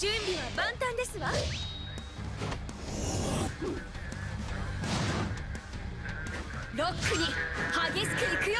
準備は万端ですわ。ロックに激しくいくよ。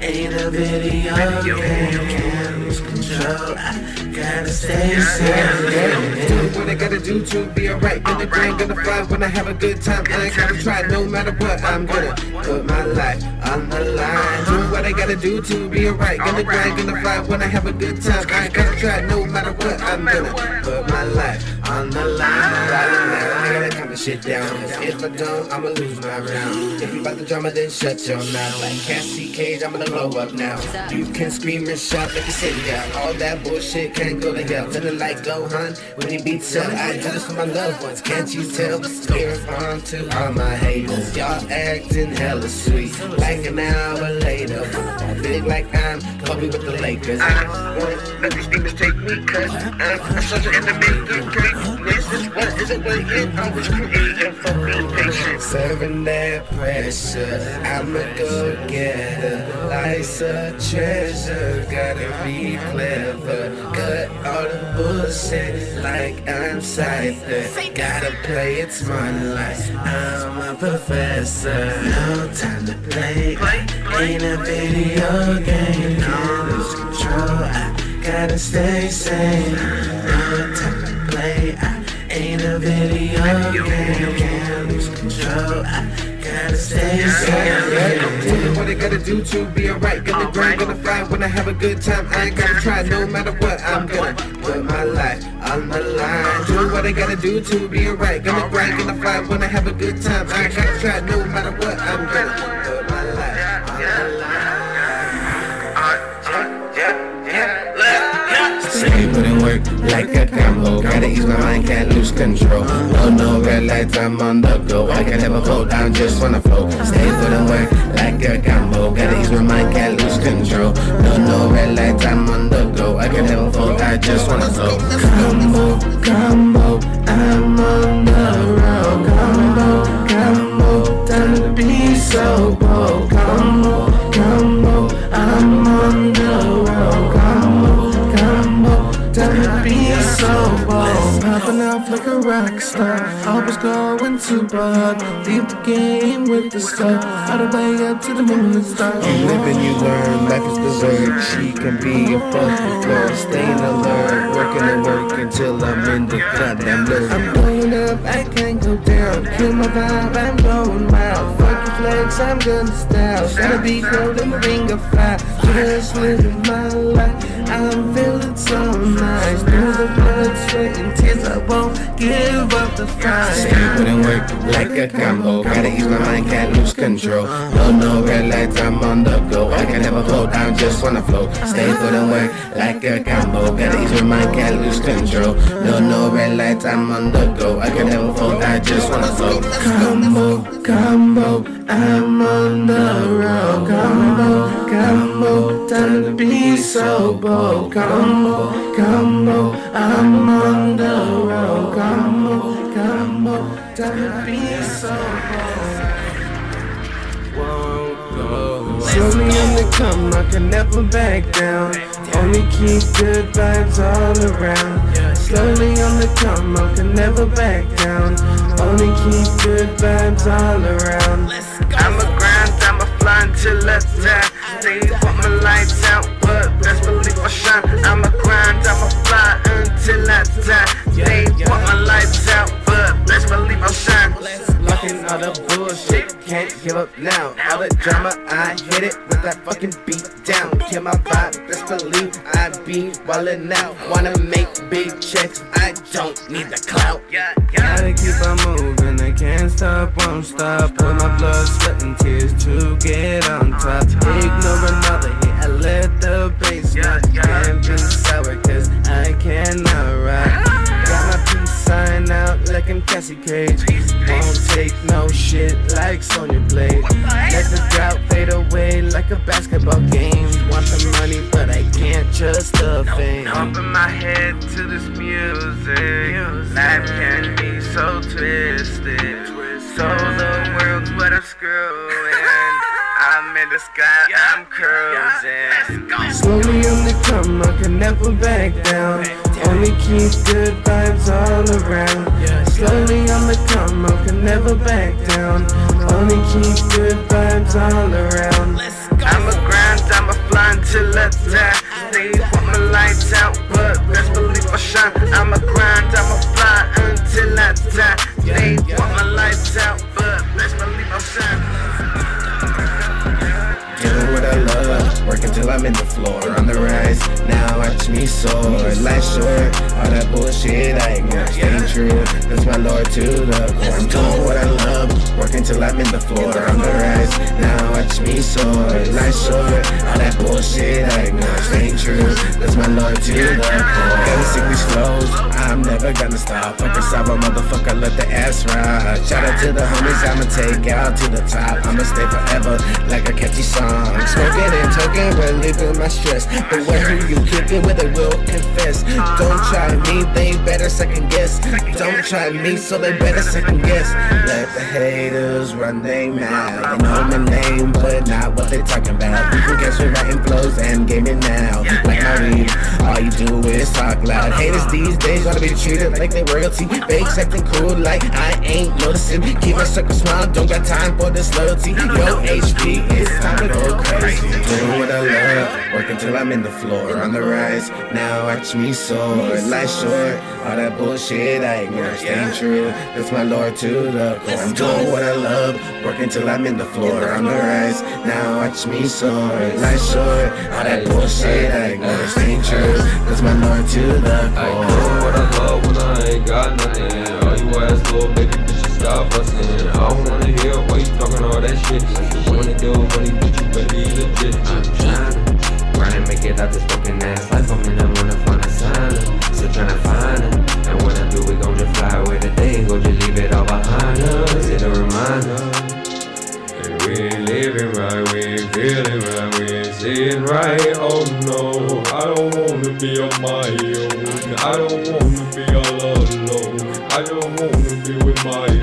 Ain't a video game, can't lose control. I gotta stay sane. No time to play. I ain't a video game, can't lose control. I gotta stay sane. Do what I gotta do to be alright. In the grind, gonna fly when I have a good time. I gotta try no matter what. I'm gonna put my life on the line. Do what I gotta do to be alright. Gonna grind, gonna fly when I have a good time. I gotta try no matter what. I'm gonna put my life on the line. I gotta calm the shit down. if I don't, I'ma lose my round. If you about the drama, then shut your mouth. Like Cassie Cage, I'm gonna blow up now. You can scream and shout like a city out. All that bullshit can't go to hell. Feeling like Gohan when he beats up. I do this for my loved ones. Can't you tell? Spirit on to all my haters. Y'all acting hella sweet. Like an hour later. Big like I'm Kobe with the Lakers. I want let these demons take me cause I'm a soldier in places. What is it waiting? I was creating for being patient. Serving that pressure. I'm a go-getter. Life's a treasure. Gotta be clever. Cut all the bullshit like I'm Cypher. Gotta play it smart like I'm a professor. No time to play. Ain't a video game. Can't lose control. I gotta stay sane. No time play. I ain't a video game. Can't lose control. I gotta stay sane. Doing what I gotta do to be alright. Gonna grind, gonna fly when I have a good time. I ain't gotta try no matter what. I'm gonna put my life on the line. Do what I gotta do to be alright. Gonna grind, gonna fly when I have a good time. I ain't gotta try no matter what. I'm gonna Steady putting work like a combo. Gotta ease my mind, can't lose control. No, no red lights, I'm on the go. I can never float down, just wanna flow. Stay putting work like a combo. Gotta ease my mind, can't lose control. No, no red lights, I'm on the go. I can never float, I just wanna flow. Combo, combo, I'm on the combo, time to be so bold. Popping off like a rock star. I was going super hard. Leave the game with the star. All the way up to the moon and stars. You live and you learn. Life is berserk. She can be a fucking flirt. Staying alert. Working and work until I'm in the goddamn lurk. I'm going up. I can't go down. Kill my vibe. I'm going wild. Fuck your flex. I'm gonna style. Gotta be cold in the ring of fire. Just living my life. I'm feeling so nice. Through the blood, sweat, and tears, I won't give up the fight. Stay putting work like a combo. Gotta ease my mind, can't lose control. No, no red lights, I'm on the go. I can never float down, just wanna float. Stay putting work like a combo. Gotta ease my mind, can't lose control. No, no red lights, I'm on the go. I can never float, I just wanna float. Combo, combo, I'm on the road. Combo, combo, time to be so bold. Combo, combo, I'm on the road. Combo, combo, time to be so bold. Slowly on the come, I can never back down. Only keep good vibes all around. Slowly on the come, I can never back down. Only keep good vibes all around. I'm a it with that fucking beat down. Kill my vibe, best believe I be wildin' out. Wanna make big checks, I don't need the clout. Yeah, yeah. Gotta keep on moving, I can't stop, won't stop. Put my blood, sweat, and tears to get on top. Ignore another hit, I let the bass Yeah, yeah, Can't be sour, cause I cannot ride. Got sign out like I'm Cassie Cage. Won't take no shit like Sonya Blade. Let the drought fade away like a basketball game. Want the money, but I can't trust the fame. Pumping my head to this music. Life can be so twisted. So the world's what I'm screwing. I'm in the sky, I'm cruising. Slowly on the come, I can never back down. Only keep good vibes all around. Slowly on the come, I can never back down. Only keep good vibes all around. I'm a grind, I'm a fly until I die. They want my lights out, but best believe I shine. I'm a grind, I'm a fly until I die. They want my lights out, but best believe I shine. Doing what I love, working till I'm in the floor. On the rise, now watch me soar. Life short, all that bullshit I ignore. Stay true, that's my lord to the core. I'm doing what I love, working till I'm in the floor. On the rise, now watch me soar. Life short, all that bullshit I ignore. Stay true, that's my lord to the core. Gotta sing these flows, I'm never gonna stop. Fuck a sour motherfucker, let the ass ride. Shout out to the homies, I'ma take out to the top. I'ma stay forever like a catchy song. Smoking and talking, relieving my stress. But when who you kicking with, they will confess. Don't try me, they better second guess. Don't try me, so they better second guess. Let the haters run they mouth. They know my name, but not what they talking about. You can guess we're writing flows and gaming now. Like my read, all you do is talk loud. Haters these days wanna be treated like they royalty. Fakes acting cool like I ain't noticing. Keep my circle small, don't got time for this loyalty. Yo, HP, it's time to go crazy. Doing what I love, working till I'm in the floor. On the rise, now watch me soar. Life short, all that bullshit I ignore. Staying true, that's my lord to the core. I'm doing what I love, working till I'm in the floor. On the rise, now watch me soar. Life short, all that bullshit I ignore. Staying true, that's my lord to the core. I know what I love when I ain't got nothing. All you ass little baby bitches stop fussing. I don't wanna hear why you talking all that shit. Like you wanna do money, but you better be legit. And it out this fucking ass life. I'm in, I wanna find a sign. Still tryna find her. And when I do, we gon' just fly away today. Go just leave it all behind us. It's a reminder. And we ain't living right, we ain't feeling right, we ain't seeing right. Oh no, I don't wanna be on my own. I don't wanna be all alone. I don't wanna be with my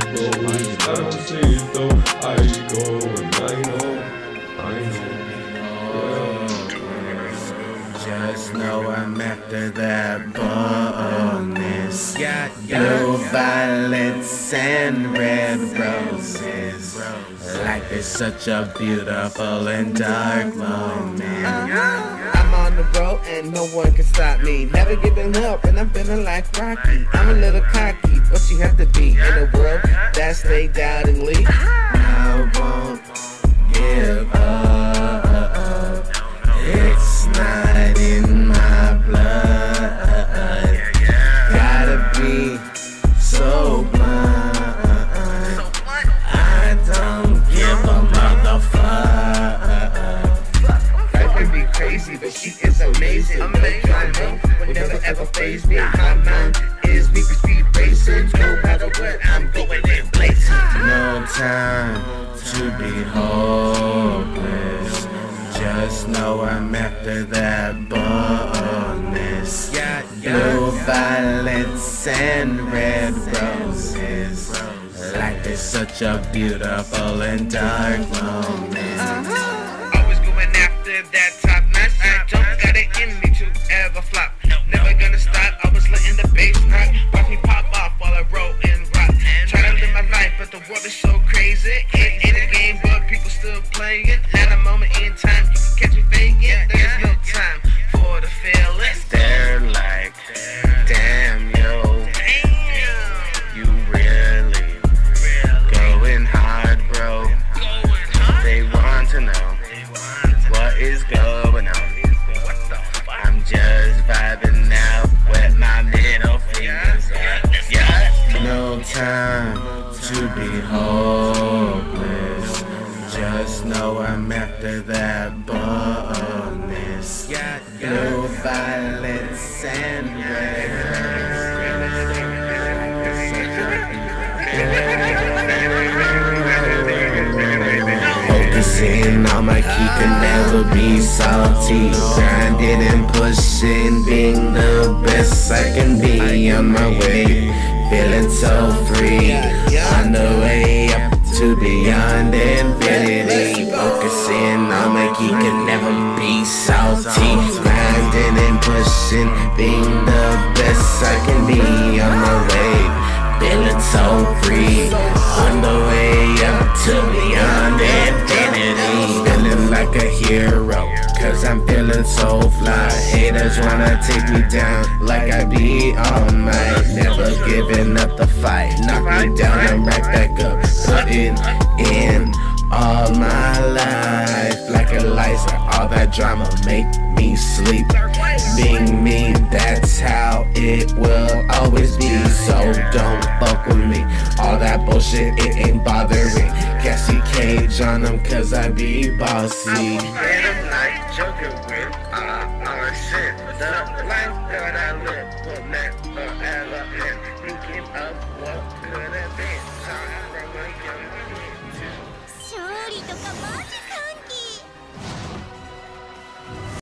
After that bonus. Blue violets and red roses. Life is such a beautiful and dark moment. Uh-huh. I'm on the road and no one can stop me. Never giving up and I'm feeling like Rocky. I'm a little cocky, but you have to be in a world that's stay doubtingly. I won't give violets and red roses. Life is such a beautiful and dark moment. Uh-huh. Always going after that top notch. I don't got it in me to ever flop. Never gonna stop. I was letting the bass knock. Watch me pop off while I roll and rock. Try to live my life, but the world is so crazy. It ain't a game, but people still playing. My he could never be salty. Grinding and pushing, being the best I can be on my way. Feeling so free, on the way up to beyond infinity. Focusing on my he could never be salty. Grinding and pushing, being the best I can be Haters wanna take me down like I be all night. Never giving up the fight. Knock me down and right back up. Putting in all my life. Like a Eliza, all that drama make me sleep. Being me, that's how it will always be. So don't fuck with me. All that bullshit, it ain't bothering. Cassie Cage on them, cause I be bossy. I'm like joking with uh. The life that I live